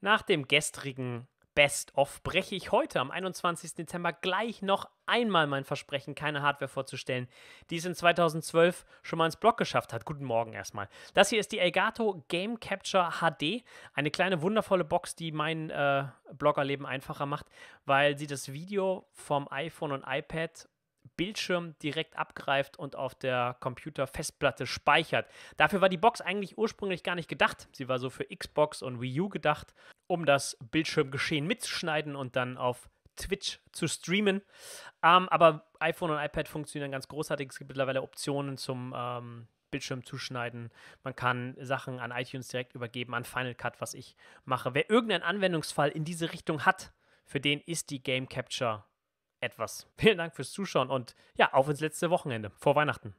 Nach dem gestrigen Best-of breche ich heute am 21. Dezember gleich noch einmal mein Versprechen, keine Hardware vorzustellen, die es in 2012 schon mal ins Blog geschafft hat. Guten Morgen erstmal. Das hier ist die Elgato Game Capture HD, eine kleine wundervolle Box, die mein äh, Bloggerleben einfacher macht, weil sie das Video vom iPhone und iPad Bildschirm direkt abgreift und auf der Computerfestplatte speichert. Dafür war die Box eigentlich ursprünglich gar nicht gedacht. Sie war so für Xbox und Wii U gedacht, um das Bildschirmgeschehen mitzuschneiden und dann auf Twitch zu streamen. Ähm, aber iPhone und iPad funktionieren ganz großartig. Es gibt mittlerweile Optionen zum ähm, Bildschirm zuschneiden. Man kann Sachen an iTunes direkt übergeben, an Final Cut, was ich mache. Wer irgendeinen Anwendungsfall in diese Richtung hat, für den ist die Game Capture etwas. Vielen Dank fürs Zuschauen und ja, auf ins letzte Wochenende vor Weihnachten.